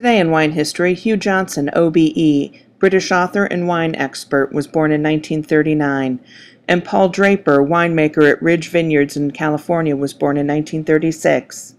Today in wine history, Hugh Johnson, OBE, British author and wine expert, was born in 1939, and Paul Draper, winemaker at Ridge Vineyards in California, was born in 1936.